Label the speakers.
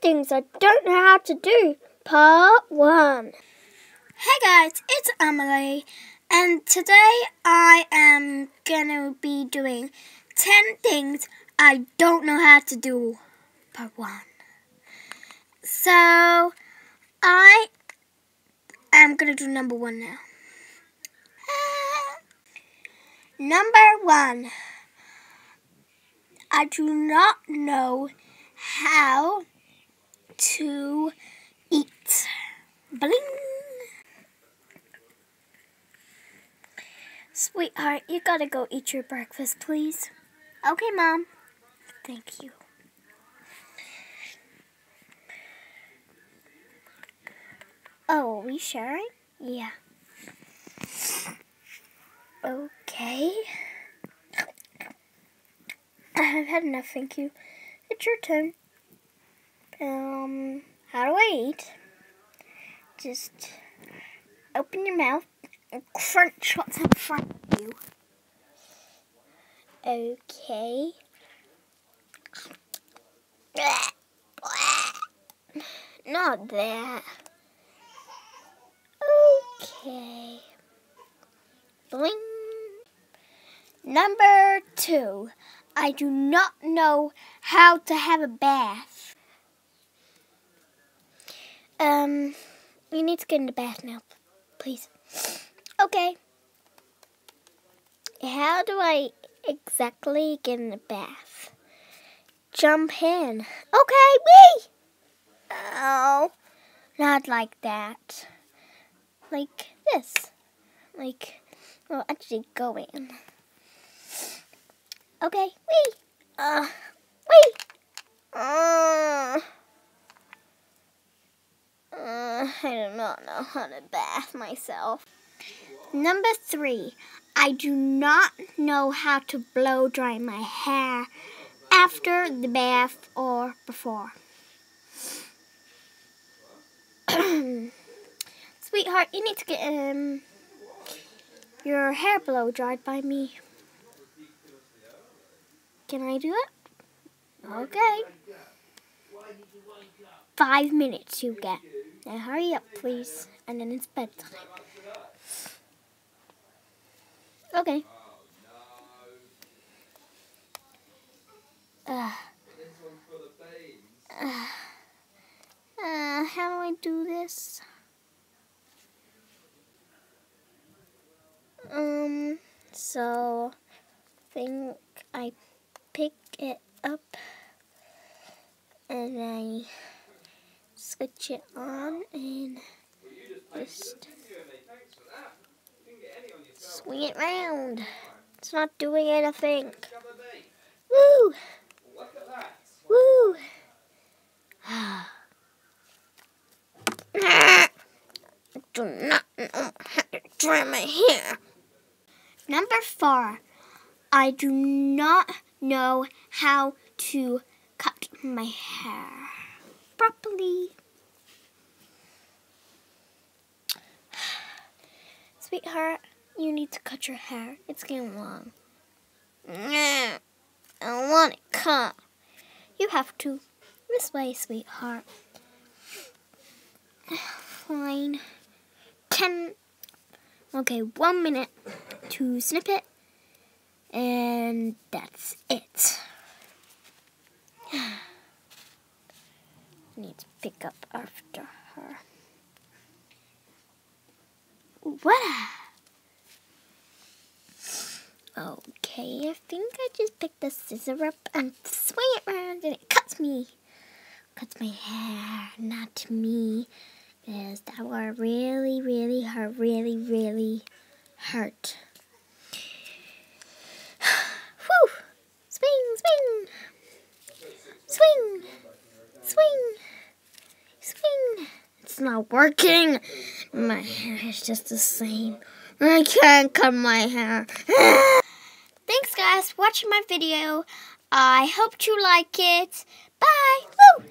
Speaker 1: things I don't know how to do, part one.
Speaker 2: Hey guys, it's Emily, and today I am gonna be doing 10 things I don't know how to do, part one. So, I am gonna do number one now. Ah. Number one, I do not know how to eat. Bling. Sweetheart, you gotta go eat your breakfast, please. Okay, Mom. Thank you. Oh, are we sharing? Yeah. Okay. I've had enough, thank you. It's your turn. Um, how do I eat? Just open your mouth and crunch what's in front of you. Okay. Not that. Okay. Bling. Number two. I do not know how to have a bath. Um, you need to get in the bath now, please. Okay. How do I exactly get in the bath? Jump in. Okay, me! Oh, not like that. Like this. Like, well, actually go in. Okay, wee. Uh, wee. Uh, uh, I do not know how to bath myself. Number three, I do not know how to blow dry my hair after the bath or before. Sweetheart, you need to get um, your hair blow dried by me. Can I do it? Okay. Five minutes you get. Now hurry up, please. And then it's bedtime. Okay. Uh, uh, how do I do this? Um, so, think I pick it up and I switch it on and just swing it round. It's not doing anything. Woo! Woo! do not know how to my hair. Number four, I do not know how to cut my hair properly. Sweetheart, you need to cut your hair. It's getting long. I don't want it cut. You have to. This way, sweetheart. Fine. Ten. Okay, one minute to snip it. And that's it. Need to pick up after her. What? Okay, I think I just picked the scissor up and swing it around and it cuts me. Cuts my hair, not me. Because that would really, really hurt, really, really hurt. Whew! Swing, swing! Swing! Swing! Swing! It's not working! My hair is just the same. I can't cut my hair. Thanks guys for watching my video. I hope you like it. Bye! Woo!